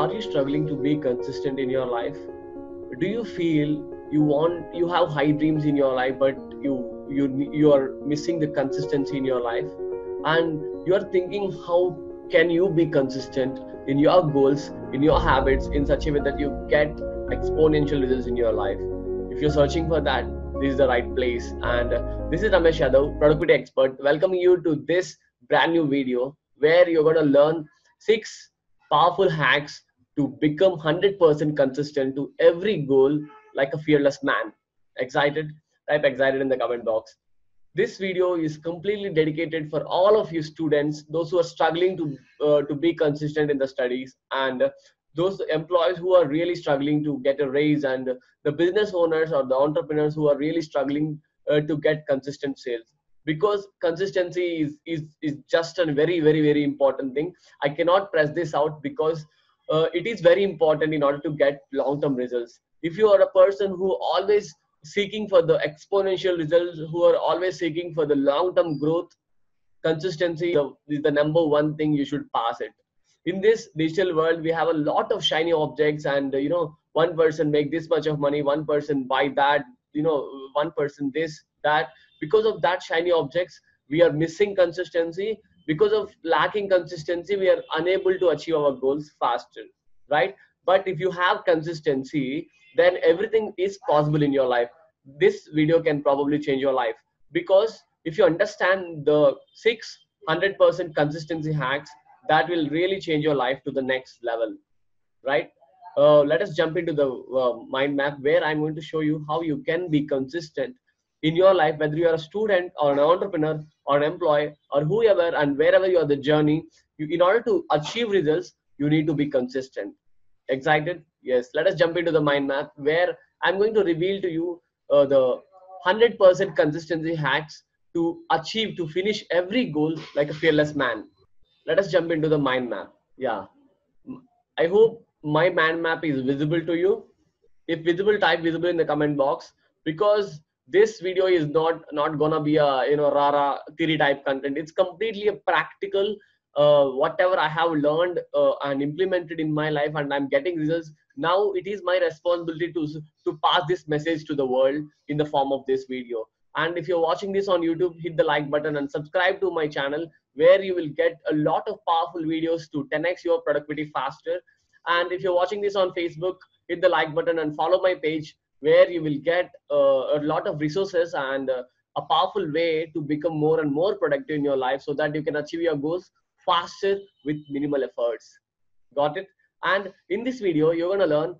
are you struggling to be consistent in your life? Do you feel you want you have high dreams in your life but you you you are missing the consistency in your life? And you are thinking how can you be consistent in your goals in your habits in such a way that you get exponential results in your life? If you're searching for that this is the right place. And this is ramesh yadav productivity expert welcoming you to this brand new video where you're going to learn six powerful hacks to become 100% consistent to every goal like a fearless man. Excited? Type excited in the comment box. This video is completely dedicated for all of you students, those who are struggling to, uh, to be consistent in the studies and those employees who are really struggling to get a raise and the business owners or the entrepreneurs who are really struggling uh, to get consistent sales because consistency is, is is just a very very very important thing i cannot press this out because uh, it is very important in order to get long term results. If you are a person who always seeking for the exponential results who are always seeking for the long term growth consistency is the number one thing you should pass it. In this digital world we have a lot of shiny objects and you know one person make this much of money one person buy that you know one person this that. Because of that shiny objects we are missing consistency because of lacking consistency we are unable to achieve our goals faster right? But if you have consistency then everything is possible in your life. This video can probably change your life. Because if you understand the six hundred percent consistency hacks that will really change your life to the next level right? Uh, let us jump into the uh, mind map where i'm going to show you how you can be consistent in your life whether you are a student or an entrepreneur or an employee or whoever and wherever you are the journey you, in order to achieve results you need to be consistent. Excited? Yes. Let us jump into the mind map where i'm going to reveal to you uh, the 100% consistency hacks to achieve to finish every goal like a fearless man. Let us jump into the mind map. Yeah. I hope my mind map is visible to you. If visible type visible in the comment box because this video is not not gonna be a you know rara theory type content. It's completely a practical uh, whatever i have learned uh, and implemented in my life and i'm getting results. Now it is my responsibility to to pass this message to the world in the form of this video. And if you're watching this on youtube hit the like button and subscribe to my channel where you will get a lot of powerful videos to 10x your productivity faster. And if you're watching this on facebook hit the like button and follow my page where you will get uh, a lot of resources and uh, a powerful way to become more and more productive in your life so that you can achieve your goals faster with minimal efforts. Got it? And in this video you're going to learn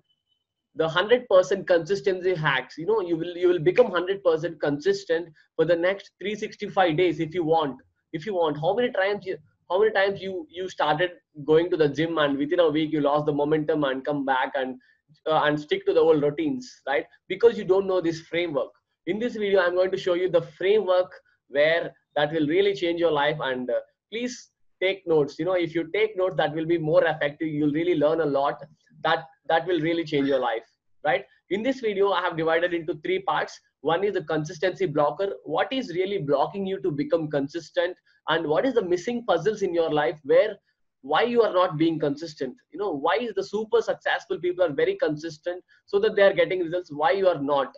the 100% consistency hacks. You know you will you will become 100% consistent for the next 365 days if you want. If you want. How many times you how many times you you started going to the gym and within a week you lost the momentum and come back and uh, and stick to the old routines right? Because you don't know this framework. In this video i'm going to show you the framework where that will really change your life. And uh, please take notes. You know if you take notes that will be more effective. You'll really learn a lot. That that will really change your life right? In this video i have divided into three parts. One is the consistency blocker. What is really blocking you to become consistent? And what is the missing puzzles in your life where why you are not being consistent? You know why is the super successful people are very consistent so that they are getting results why you are not?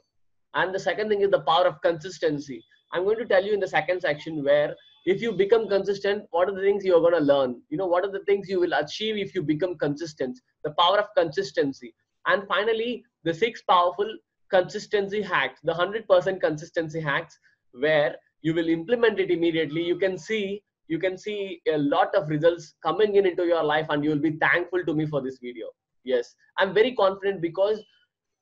And the second thing is the power of consistency. I'm going to tell you in the second section where if you become consistent what are the things you are going to learn? You know what are the things you will achieve if you become consistent? The power of consistency. And finally the six powerful consistency hacks the 100% consistency hacks where you will implement it immediately. You can see you can see a lot of results coming in into your life and you will be thankful to me for this video. Yes. I'm very confident because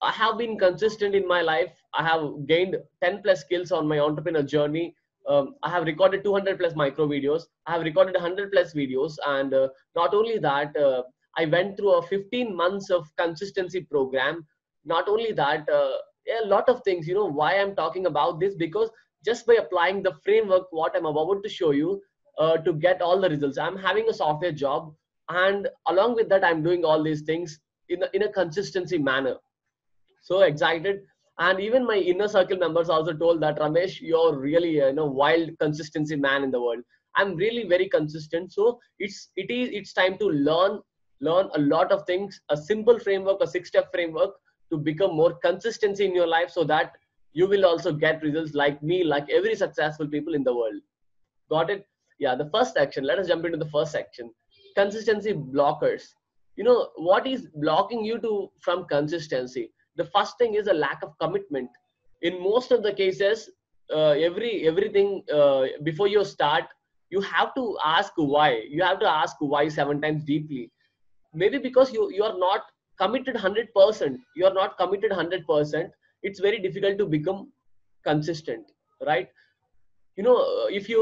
i have been consistent in my life. I have gained 10 plus skills on my entrepreneur journey. Um, i have recorded 200 plus micro videos. I have recorded 100 plus videos. And uh, not only that uh, i went through a 15 months of consistency program. Not only that uh, a lot of things. You know why i'm talking about this? Because just by applying the framework what i'm about to show you uh, to get all the results. I'm having a software job and along with that i'm doing all these things in a, in a consistency manner. So excited. And even my inner circle members also told that ramesh you're really you know wild consistency man in the world. I'm really very consistent. So it's it is it's time to learn learn a lot of things a simple framework a six step framework to become more consistency in your life so that you will also get results like me like every successful people in the world. Got it yeah the first section let us jump into the first section consistency blockers. You know what is blocking you to from consistency? The first thing is a lack of commitment. In most of the cases uh, every everything uh, before you start you have to ask why. You have to ask why seven times deeply. Maybe because you you are not committed 100% you are not committed 100% it's very difficult to become consistent right you know if you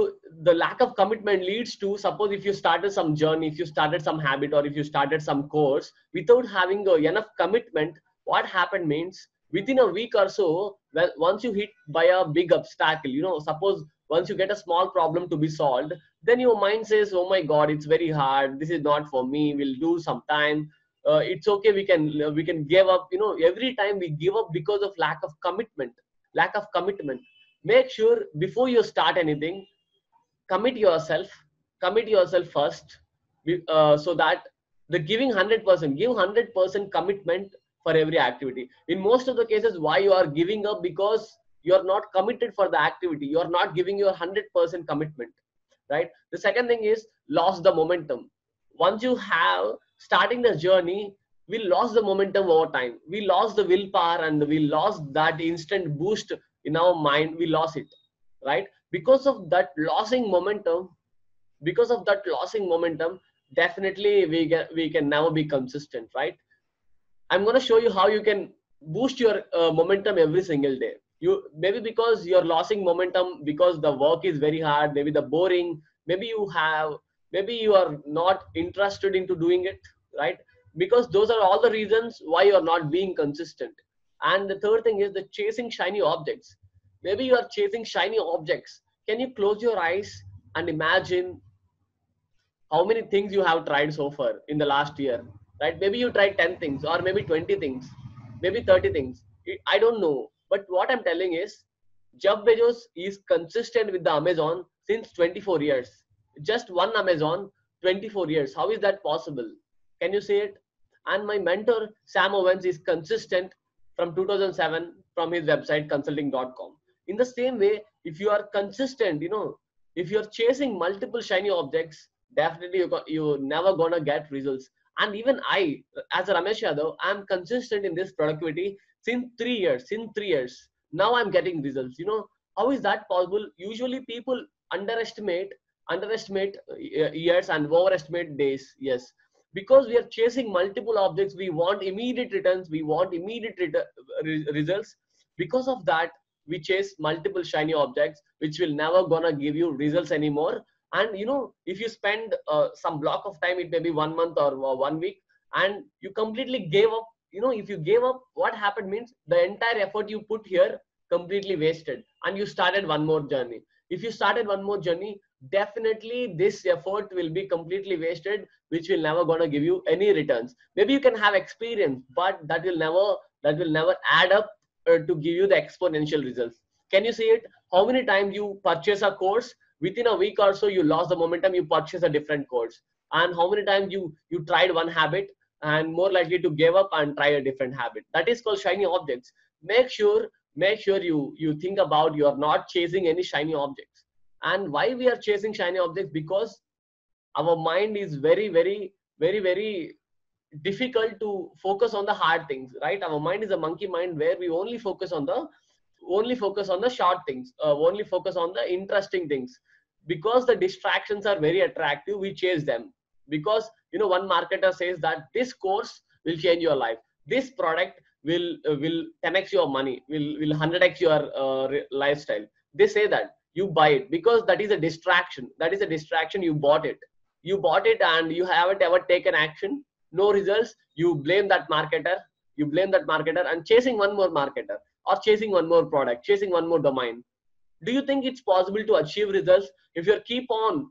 the lack of commitment leads to suppose if you started some journey if you started some habit or if you started some course without having a, enough commitment what happened means within a week or so well once you hit by a big obstacle you know suppose once you get a small problem to be solved then your mind says oh my god it's very hard. This is not for me. We'll do some time. Uh, it's okay. We can we can give up. You know every time we give up because of lack of commitment lack of commitment make sure before you start anything commit yourself commit yourself first uh, so that the giving 100% give 100% commitment for every activity. In most of the cases why you are giving up? Because you are not committed for the activity. You are not giving your 100% commitment right? The second thing is lost the momentum. Once you have starting the journey we lost the momentum over time. We lost the willpower and we lost that instant boost in our mind we lost it right? Because of that losing momentum because of that losing momentum definitely we get we can never be consistent right? I'm going to show you how you can boost your uh, momentum every single day. You maybe because you're losing momentum because the work is very hard maybe the boring maybe you have maybe you are not interested into doing it right? Because those are all the reasons why you are not being consistent and the third thing is the chasing shiny objects. Maybe you are chasing shiny objects. Can you close your eyes and imagine how many things you have tried so far in the last year right? Maybe you tried 10 things or maybe 20 things maybe 30 things. I don't know. But what i'm telling is jeff bezos is consistent with the amazon since 24 years. Just one amazon 24 years. How is that possible? Can you say it? And my mentor sam Ovens, is consistent from 2007 from his website consulting.com in the same way if you are consistent you know if you're chasing multiple shiny objects definitely you're, you're never gonna get results. And even i as a ramesh yadav i'm consistent in this productivity since three years since three years. Now i'm getting results you know. How is that possible? Usually people underestimate underestimate uh, years and overestimate days yes because we are chasing multiple objects we want immediate returns we want immediate re- results. Because of that we chase multiple shiny objects which will never gonna give you results anymore. And you know if you spend uh, some block of time it may be one month or uh, one week and you completely gave up you know if you gave up what happened means the entire effort you put here completely wasted and you started one more journey if you started one more journey definitely this effort will be completely wasted which will never gonna give you any returns. Maybe you can have experience but that will never that will never add up uh, to give you the exponential results. Can you see it? How many times you purchase a course within a week or so you lost the momentum you purchase a different course. And how many times you you tried one habit and more likely to give up and try a different habit. That is called shiny objects. Make sure make sure you you think about you are not chasing any shiny objects. And why we are chasing shiny objects? Because our mind is very very very very difficult to focus on the hard things right? Our mind is a monkey mind where we only focus on the only focus on the short things uh, only focus on the interesting things. Because the distractions are very attractive we chase them. Because you know one marketer says that this course will change your life. This product will uh, will 10x your money will will 100x your uh, lifestyle. They say that you buy it because that is a distraction. That is a distraction. You bought it. You bought it and you haven't ever taken action. No results. You blame that marketer. You blame that marketer and chasing one more marketer or chasing one more product chasing one more domain. Do you think it's possible to achieve results if you keep on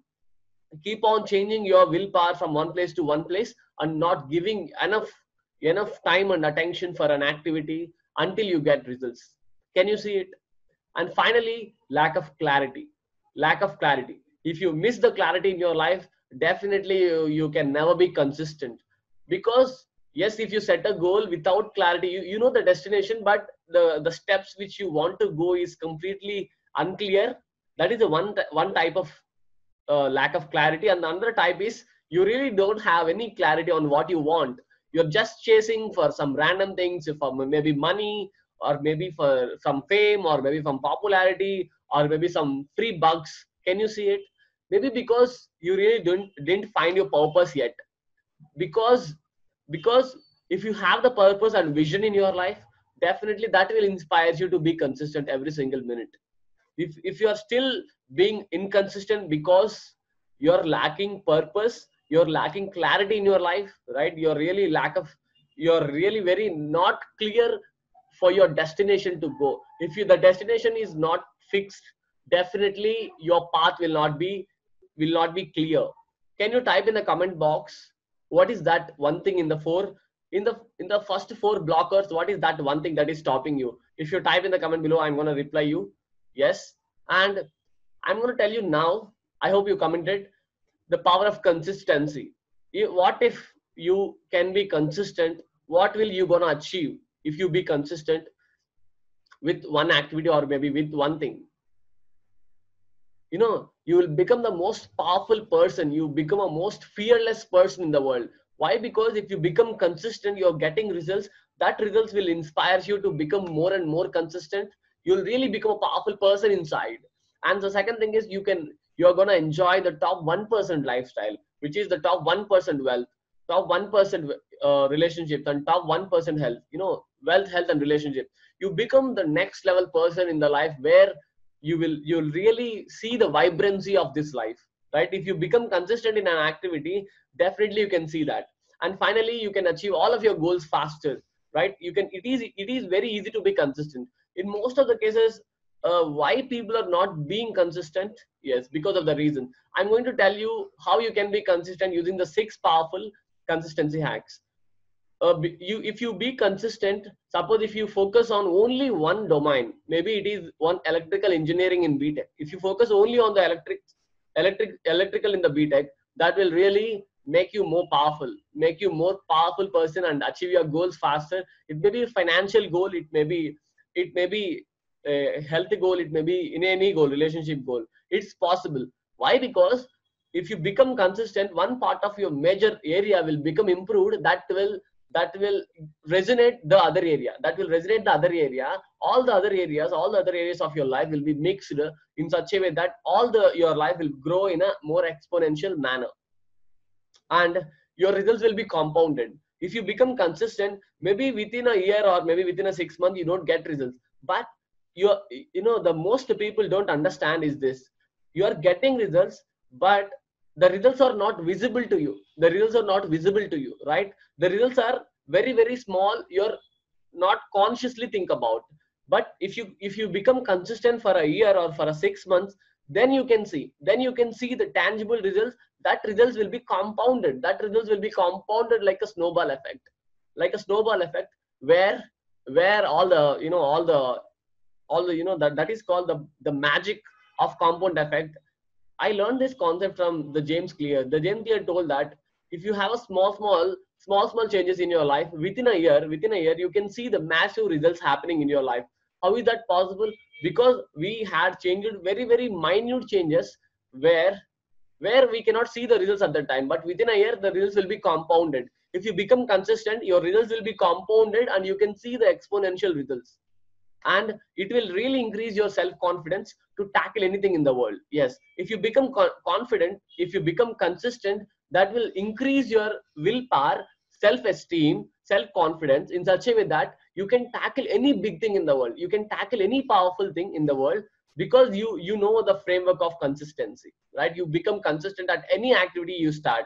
keep on changing your willpower from one place to one place and not giving enough enough time and attention for an activity until you get results. Can you see it? And finally lack of clarity. Lack of clarity. If you miss the clarity in your life definitely you, you can never be consistent. Because yes if you set a goal without clarity you, you know the destination but the the steps which you want to go is completely unclear. That is the one one type of uh, lack of clarity. And another type is you really don't have any clarity on what you want you're just chasing for some random things for um, maybe money or maybe for some fame or maybe some popularity or maybe some free bugs can you see it? Maybe because you really don't didn't find your purpose yet. Because because if you have the purpose and vision in your life definitely that will inspire you to be consistent every single minute. If if you are still being inconsistent because you're lacking purpose you're lacking clarity in your life right? You're really lack of you're really very not clear for your destination to go. If you the destination is not fixed definitely your path will not be will not be clear. Can you type in the comment box what is that one thing in the four in the in the first four blockers what is that one thing that is stopping you? If you type in the comment below i'm going to reply you yes. And i'm going to tell you now i hope you commented the power of consistency. What if you can be consistent? What will you to achieve if you be consistent with one activity or maybe with one thing? You know you will become the most powerful person. You become a most fearless person in the world. Why? Because if you become consistent you're getting results. That results will inspire you to become more and more consistent. You'll really become a powerful person inside. And the second thing is you can you're going to enjoy the top 1% lifestyle which is the top 1% wealth top 1% uh, relationships and top 1% health you know wealth health and relationship. You become the next level person in the life where you will you'll really see the vibrancy of this life right? If you become consistent in an activity definitely you can see that. And finally you can achieve all of your goals faster right? You can it is it is very easy to be consistent. In most of the cases uh, why people are not being consistent? Yes because of the reason. I'm going to tell you how you can be consistent using the six powerful consistency hacks. Uh, you if you be consistent suppose if you focus on only one domain maybe it is one electrical engineering in btech if you focus only on the electric electric electrical in the btech that will really make you more powerful make you more powerful person and achieve your goals faster. It may be a financial goal it may be it may be a healthy goal it may be in any goal relationship goal. It's possible. Why? Because if you become consistent one part of your major area will become improved. That will that will resonate the other area. That will resonate the other area. All the other areas all the other areas of your life will be mixed in such a way that all the your life will grow in a more exponential manner. And your results will be compounded. If you become consistent maybe within a year or maybe within a six month you don't get results. But you you know the most people don't understand is this. You are getting results but the results are not visible to you. The results are not visible to you right? The results are very very small. You're not consciously think about. But if you if you become consistent for a year or for a six months then you can see. Then you can see the tangible results. That results will be compounded. That results will be compounded like a snowball effect. Like a snowball effect where where all the you know all the the you know that that is called the the magic of compound effect I learned this concept from the James Clear. The James Clear told that if you have a small, small, small, small changes in your life within a year, within a year, you can see the massive results happening in your life. How is that possible? Because we had changed very, very minute changes where where we cannot see the results at that time. But within a year, the results will be compounded. If you become consistent, your results will be compounded and you can see the exponential results and it will really increase your self confidence to tackle anything in the world. Yes. If you become co- confident if you become consistent that will increase your willpower self esteem self confidence in such a way that you can tackle any big thing in the world. You can tackle any powerful thing in the world because you you know the framework of consistency right? You become consistent at any activity you start.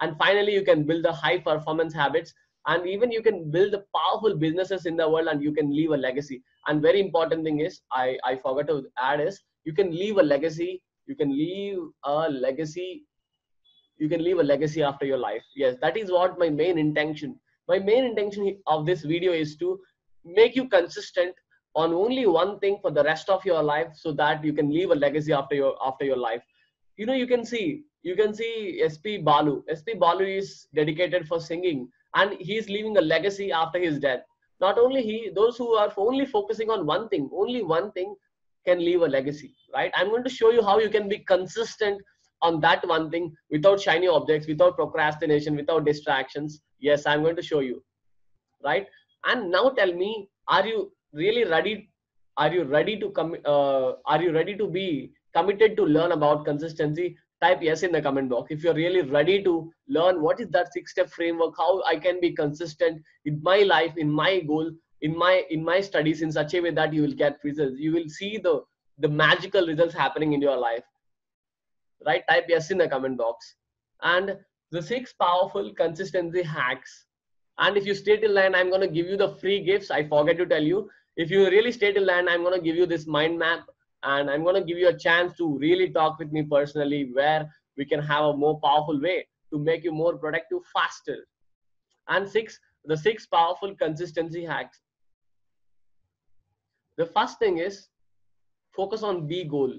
And finally you can build the high performance habits and even you can build the powerful businesses in the world and you can leave a legacy. And very important thing is i i forgot to add is you can leave a legacy you can leave a legacy you can leave a legacy after your life. Yes that is what my main intention. My main intention of this video is to make you consistent on only one thing for the rest of your life so that you can leave a legacy after your after your life. You know you can see you can see sp balu. Sp balu is dedicated for singing and he's leaving a legacy after his death. Not only he those who are only focusing on one thing only one thing can leave a legacy right? I'm going to show you how you can be consistent on that one thing without shiny objects without procrastination without distractions. Yes i'm going to show you right? And now tell me are you really ready? Are you ready to come uh, are you ready to be committed to learn about consistency type yes in the comment box. If you're really ready to learn what is that six step framework how i can be consistent in my life in my goal in my in my studies in such a way that you will get results. You will see the the magical results happening in your life. Right? Type yes in the comment box. And the six powerful consistency hacks. And if you stay till land i'm going to give you the free gifts. I forget to tell you. If you really stay till land i'm going to give you this mind map and i'm going to give you a chance to really talk with me personally where we can have a more powerful way to make you more productive faster. And six the six powerful consistency hacks. The first thing is focus on b goal.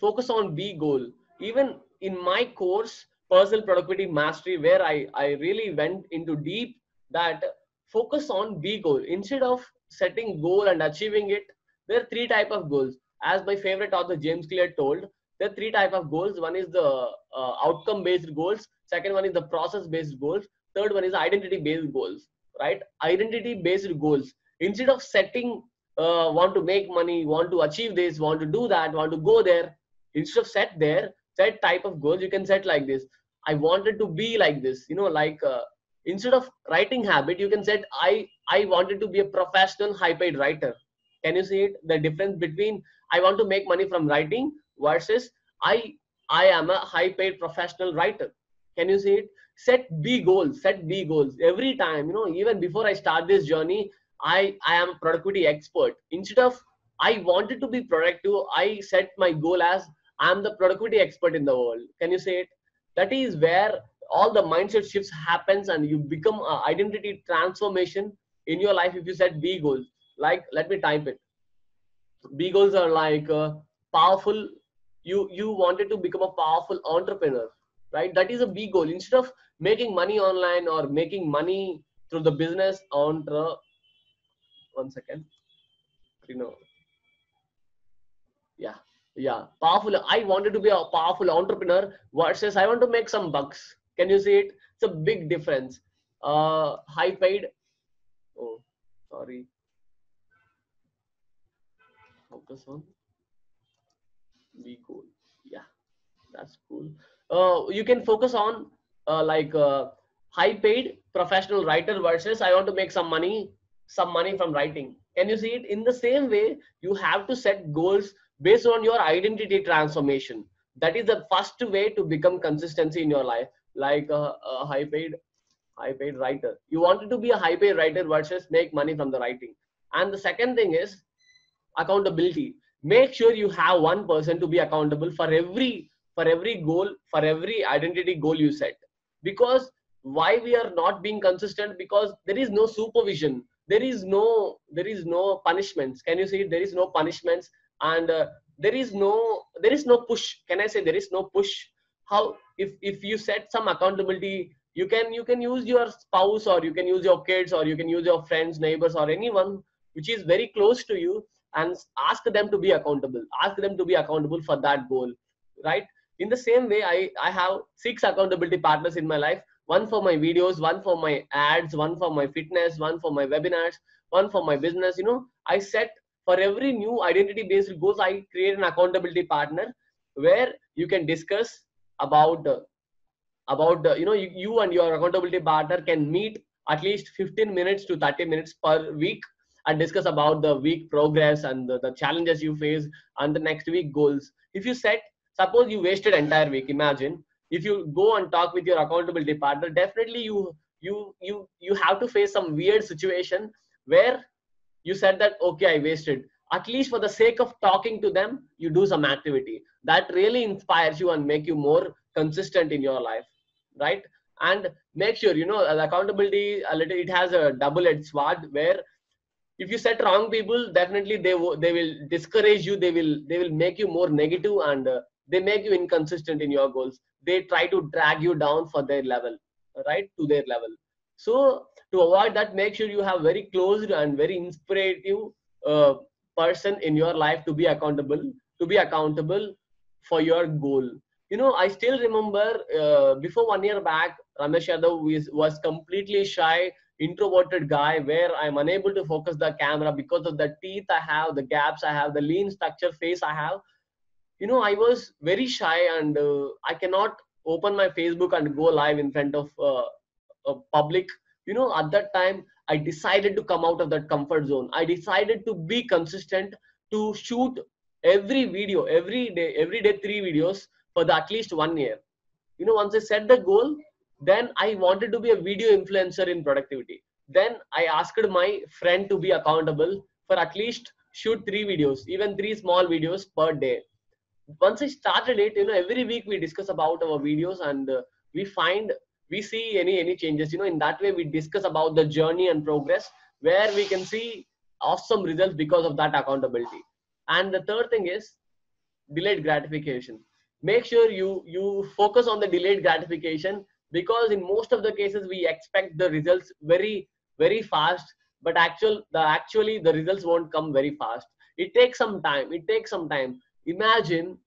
Focus on b goal. Even in my course personal productivity mastery where i i really went into deep that focus on b goal. Instead of setting goal and achieving it there are three type of goals as my favorite author James Clear told, there are three type of goals. One is the uh, outcome based goals. Second one is the process based goals. Third one is identity based goals. Right? Identity based goals. Instead of setting, uh, want to make money, want to achieve this, want to do that, want to go there. Instead of set there, set type of goals. You can set like this. I wanted to be like this. You know, like uh, instead of writing habit, you can set I I wanted to be a professional high paid writer. Can you see it? The difference between I want to make money from writing versus I I am a high paid professional writer. Can you see it? Set B goals, set B goals. Every time, you know, even before I start this journey, I, I am a productivity expert. Instead of I wanted to be productive, I set my goal as I'm the productivity expert in the world. Can you say it? That is where all the mindset shifts happens and you become identity transformation in your life if you set B goals. Like, let me type it B goals are like uh, powerful. You you wanted to become a powerful entrepreneur, right? That is a B goal. Instead of making money online or making money through the business entre. One second. You know. Yeah, yeah. Powerful. I wanted to be a powerful entrepreneur versus I want to make some bucks. Can you see it? It's a big difference. Uh, high paid. Oh, sorry focus on. Be cool. Yeah that's cool. Uh, you can focus on uh, like uh, high paid professional writer versus i want to make some money some money from writing. Can you see it? In the same way you have to set goals based on your identity transformation. That is the first way to become consistency in your life. Like a, a high paid high paid writer. You wanted to be a high paid writer versus make money from the writing. And the second thing is accountability. Make sure you have one person to be accountable for every for every goal for every identity goal you set. Because why we are not being consistent? Because there is no supervision. There is no there is no punishments. Can you see? There is no punishments and uh, there is no there is no push. Can i say there is no push? How if if you set some accountability you can you can use your spouse or you can use your kids or you can use your friends neighbors or anyone which is very close to you and ask them to be accountable. Ask them to be accountable for that goal right? In the same way i i have six accountability partners in my life. One for my videos one for my ads one for my fitness one for my webinars one for my business. You know i set for every new identity based goals i create an accountability partner where you can discuss about uh, about uh, you know you, you and your accountability partner can meet at least 15 minutes to 30 minutes per week and discuss about the week progress and the, the challenges you face and the next week goals. If you set suppose you wasted entire week imagine. If you go and talk with your accountability partner definitely you you you you have to face some weird situation where you said that okay i wasted. At least for the sake of talking to them you do some activity. That really inspires you and make you more consistent in your life right? And make sure you know accountability a little it has a double-edged sword where if you set wrong people definitely they they will discourage you they will they will make you more negative and uh, they make you inconsistent in your goals. They try to drag you down for their level right to their level. So to avoid that make sure you have very closed and very inspirative uh, person in your life to be accountable to be accountable for your goal. You know i still remember uh, before one year back ramesh yadav was, was completely shy introverted guy where i'm unable to focus the camera because of the teeth i have the gaps i have the lean structure face i have. You know i was very shy and uh, i cannot open my facebook and go live in front of uh, a public. You know at that time i decided to come out of that comfort zone. I decided to be consistent to shoot every video every day every day three videos for the, at least one year. You know once i set the goal then i wanted to be a video influencer in productivity. Then i asked my friend to be accountable for at least shoot three videos even three small videos per day. Once i started it you know every week we discuss about our videos and uh, we find we see any any changes. You know in that way we discuss about the journey and progress where we can see awesome results because of that accountability. And the third thing is delayed gratification. Make sure you you focus on the delayed gratification because in most of the cases we expect the results very very fast but actual the actually the results won't come very fast. It takes some time it takes some time. Imagine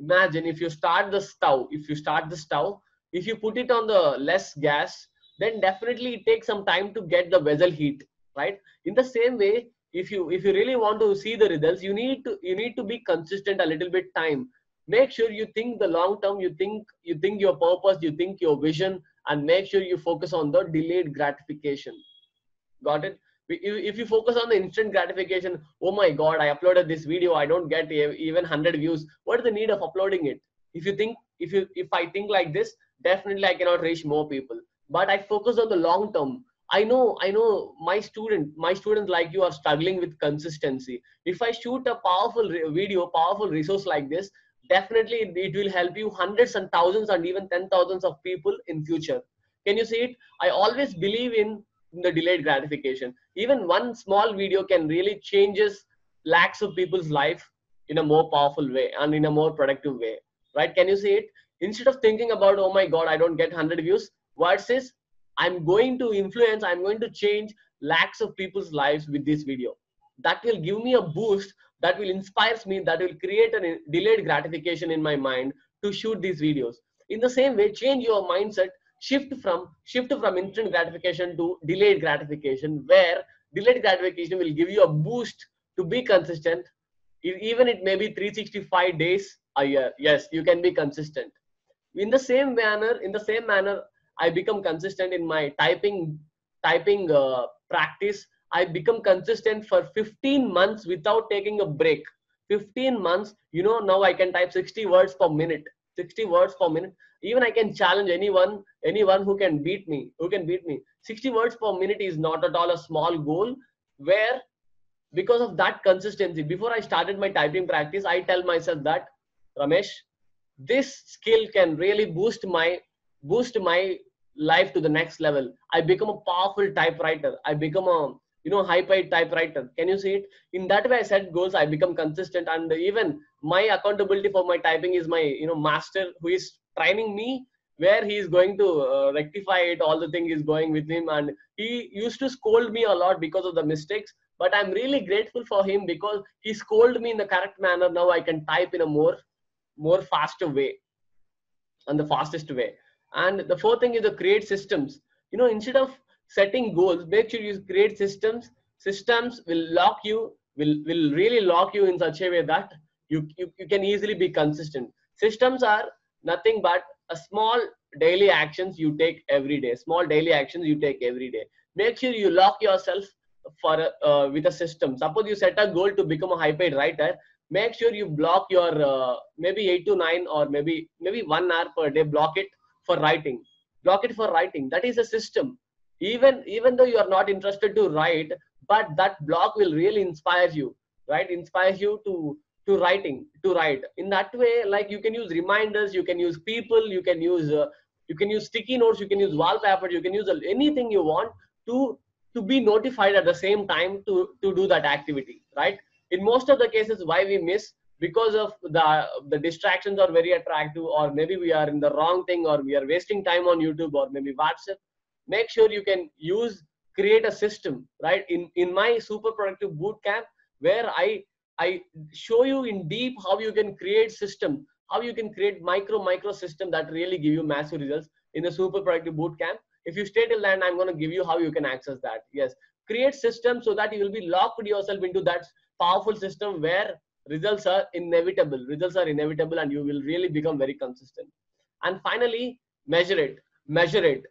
imagine if you start the stove if you start the stove if you put it on the less gas then definitely it takes some time to get the vessel heat right? In the same way if you if you really want to see the results you need to you need to be consistent a little bit time make sure you think the long term you think you think your purpose you think your vision and make sure you focus on the delayed gratification. Got it? If you focus on the instant gratification oh my god i uploaded this video i don't get even 100 views. What is the need of uploading it? If you think if you if i think like this definitely i cannot reach more people. But i focus on the long term. I know i know my student my students like you are struggling with consistency. If i shoot a powerful video powerful resource like this definitely it will help you hundreds and thousands and even ten thousands of people in future. Can you see it? I always believe in the delayed gratification. Even one small video can really changes lakhs of people's life in a more powerful way and in a more productive way. Right? Can you see it? Instead of thinking about oh my god i don't get 100 views says i'm going to influence i'm going to change lakhs of people's lives with this video. That will give me a boost that will inspires me that will create a delayed gratification in my mind to shoot these videos. In the same way change your mindset shift from shift from instant gratification to delayed gratification where delayed gratification will give you a boost to be consistent. Even it may be 365 days a year. Yes you can be consistent. In the same manner in the same manner i become consistent in my typing typing uh, practice i become consistent for 15 months without taking a break. 15 months you know now i can type 60 words per minute. 60 words per minute. Even i can challenge anyone anyone who can beat me who can beat me. 60 words per minute is not at all a small goal. Where? Because of that consistency. Before i started my typing practice i tell myself that ramesh this skill can really boost my boost my life to the next level. I become a powerful typewriter. I become a you know high paid typewriter. Can you see it? In that way i set goals i become consistent and even my accountability for my typing is my you know master who is training me where he is going to uh, rectify it all the thing is going with him and he used to scold me a lot because of the mistakes but i'm really grateful for him because he scolded me in the correct manner. Now i can type in a more more faster way and the fastest way. And the fourth thing is to create systems. You know instead of setting goals make sure you create systems. Systems will lock you will will really lock you in such a way that you, you, you can easily be consistent. Systems are nothing but a small daily actions you take every day small daily actions you take every day. Make sure you lock yourself for uh, with a system. Suppose you set a goal to become a high paid writer make sure you block your uh, maybe 8 to 9 or maybe maybe 1 hour per day block it for writing. Block it for writing. That is a system even even though you are not interested to write but that block will really inspire you right? Inspires you to to writing to write. In that way like you can use reminders you can use people you can use uh, you can use sticky notes you can use wallpaper you can use anything you want to to be notified at the same time to to do that activity right? In most of the cases why we miss? Because of the the distractions are very attractive or maybe we are in the wrong thing or we are wasting time on youtube or maybe whatsapp make sure you can use create a system right? In in my super productive boot camp where i i show you in deep how you can create system how you can create micro micro system that really give you massive results in the super productive boot camp. If you stay till then i'm going to give you how you can access that. Yes. Create system so that you will be locked yourself into that powerful system where results are inevitable results are inevitable and you will really become very consistent. And finally measure it measure it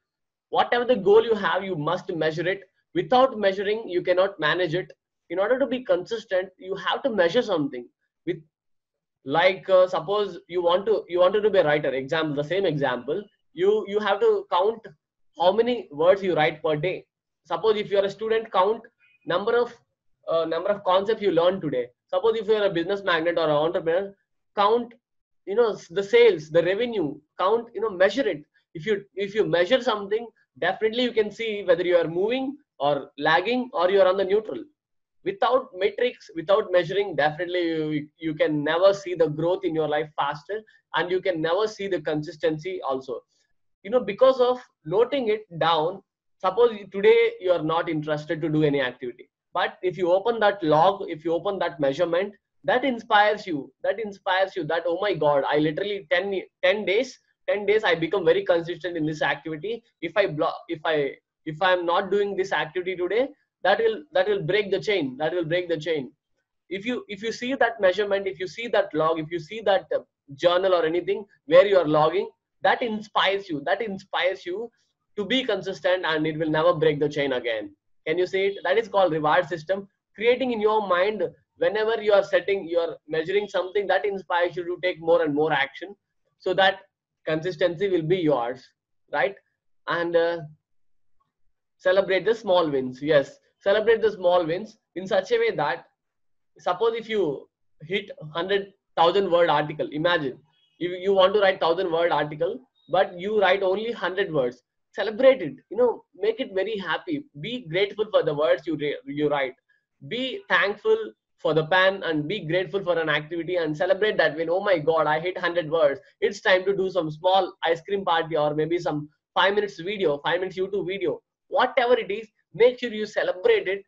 whatever the goal you have you must measure it. Without measuring you cannot manage it. In order to be consistent you have to measure something. With like uh, suppose you want to you wanted to be a writer. Example the same example. You you have to count how many words you write per day. Suppose if you are a student count number of uh, number of concepts you learn today. Suppose if you are a business magnet or an entrepreneur count you know the sales the revenue count you know measure it. If you if you measure something definitely you can see whether you are moving or lagging or you are on the neutral. Without metrics without measuring definitely you, you can never see the growth in your life faster and you can never see the consistency also. You know because of noting it down suppose today you are not interested to do any activity. But if you open that log if you open that measurement that inspires you that inspires you that oh my god i literally 10 10 days 10 days i become very consistent in this activity. If i block if i if i am not doing this activity today that will that will break the chain that will break the chain. If you if you see that measurement if you see that log if you see that uh, journal or anything where you are logging that inspires you that inspires you to be consistent and it will never break the chain again. Can you see it? That is called reward system. Creating in your mind whenever you are setting you are measuring something that inspires you to take more and more action so that consistency will be yours right? And uh, celebrate the small wins yes. Celebrate the small wins in such a way that suppose if you hit 100000 word article imagine if you want to write 1000 word article but you write only 100 words celebrate it you know make it very happy. Be grateful for the words you you write. Be thankful for the pen and be grateful for an activity and celebrate that when oh my god i hit 100 words. It's time to do some small ice cream party or maybe some 5 minutes video 5 minutes youtube video. Whatever it is make sure you celebrate it.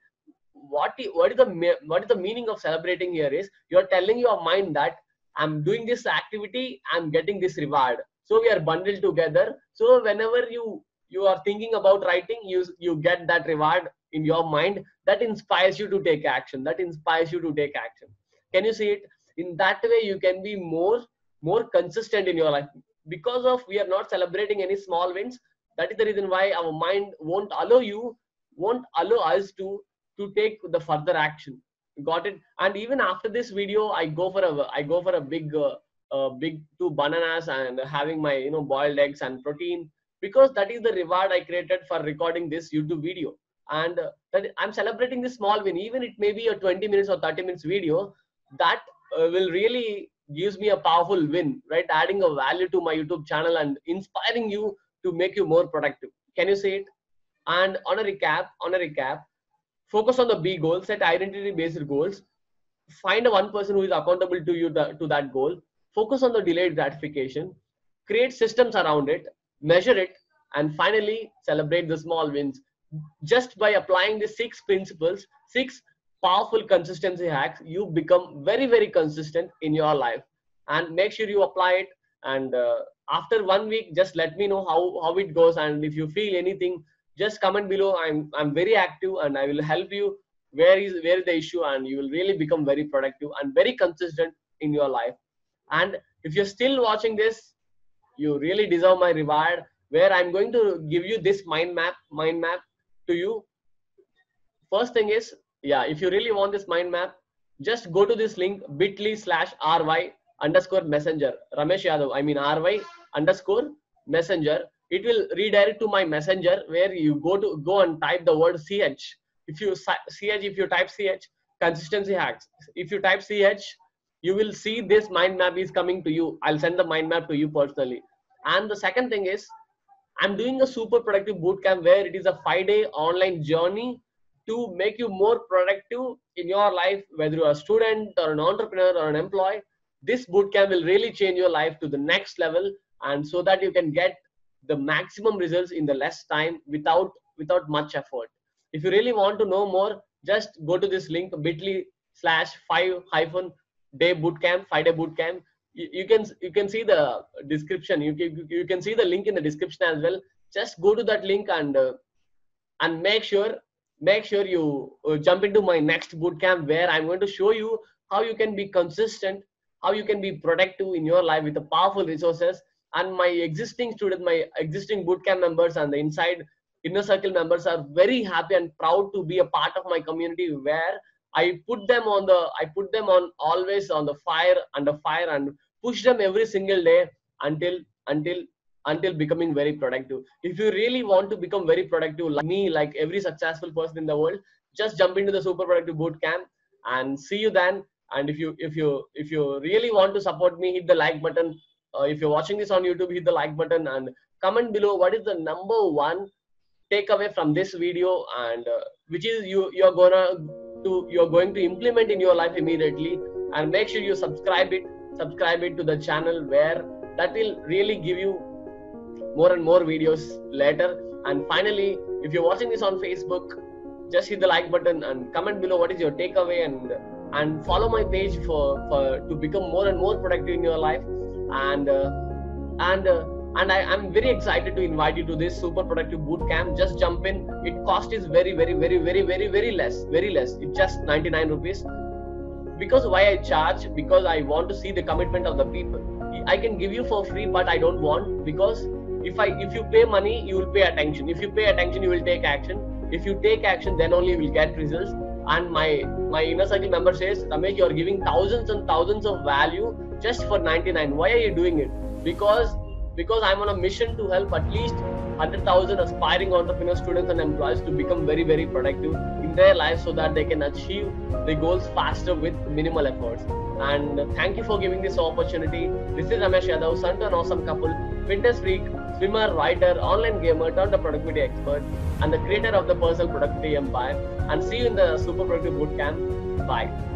What what is the what is the meaning of celebrating here is you're telling your mind that i'm doing this activity i'm getting this reward. So we are bundled together. So whenever you you are thinking about writing you you get that reward in your mind that inspires you to take action that inspires you to take action. Can you see it? In that way you can be more more consistent in your life. Because of we are not celebrating any small wins that is the reason why our mind won't allow you won't allow us to to take the further action. Got it? And even after this video i go for a i go for a big uh, uh, big two bananas and having my you know boiled eggs and protein because that is the reward I created for recording this YouTube video. And uh, that I'm celebrating this small win, even it may be a 20 minutes or 30 minutes video, that uh, will really gives me a powerful win, right? Adding a value to my YouTube channel and inspiring you to make you more productive. Can you say it? And on a recap, on a recap, focus on the B goal, set identity-based goals, find a one person who is accountable to you to that goal, focus on the delayed gratification, create systems around it, measure it, and finally celebrate the small wins. Just by applying the six principles, six powerful consistency hacks, you become very, very consistent in your life. And make sure you apply it. And uh, after one week, just let me know how, how it goes. And if you feel anything, just comment below. I'm, I'm very active and I will help you where is where is the issue and you will really become very productive and very consistent in your life and if you're still watching this you really deserve my reward where i'm going to give you this mind map mind map to you. First thing is yeah if you really want this mind map just go to this link bit.ly slash ry underscore messenger. Ramesh yadav i mean ry underscore messenger. It will redirect to my messenger where you go to go and type the word ch if you ch if you type ch consistency hacks. If you type ch you will see this mind map is coming to you. I'll send the mind map to you personally. And the second thing is i'm doing a super productive bootcamp where it is a five day online journey to make you more productive in your life whether you're a student or an entrepreneur or an employee. This bootcamp will really change your life to the next level and so that you can get the maximum results in the less time without without much effort. If you really want to know more just go to this link bit.ly slash five hyphen day bootcamp five day bootcamp you, you can you can see the description. You can you can see the link in the description as well. Just go to that link and uh, and make sure make sure you uh, jump into my next bootcamp where i'm going to show you how you can be consistent how you can be productive in your life with the powerful resources and my existing students my existing bootcamp members and the inside inner circle members are very happy and proud to be a part of my community where i put them on the i put them on always on the fire under fire and push them every single day until until until becoming very productive. If you really want to become very productive like me like every successful person in the world just jump into the super productive boot camp and see you then. And if you if you if you really want to support me hit the like button. Uh, if you're watching this on youtube hit the like button and comment below what is the number one takeaway from this video and uh, which is you you're gonna to you're going to implement in your life immediately. And make sure you subscribe it subscribe it to the channel where that will really give you more and more videos later and finally if you're watching this on facebook just hit the like button and comment below what is your takeaway and and follow my page for for to become more and more productive in your life and uh, and uh, and I, am very excited to invite you to this super productive boot camp. Just jump in. It cost is very, very, very, very, very, very less. Very less. It's just 99 rupees. Because why I charge? Because I want to see the commitment of the people. I can give you for free, but I don't want because if I if you pay money, you will pay attention. If you pay attention, you will take action. If you take action, then only you will get results. And my my inner circle member says, Ramesh, you are giving thousands and thousands of value just for 99. Why are you doing it? Because because I'm on a mission to help at least 100,000 aspiring entrepreneurs, students, and employees to become very, very productive in their lives so that they can achieve the goals faster with minimal efforts. And thank you for giving this opportunity. This is Ramesh Yadav, son to an awesome couple, fitness freak, swimmer, writer, online gamer, turned a productivity expert, and the creator of the personal productivity empire. And see you in the Super Productive Bootcamp. Bye.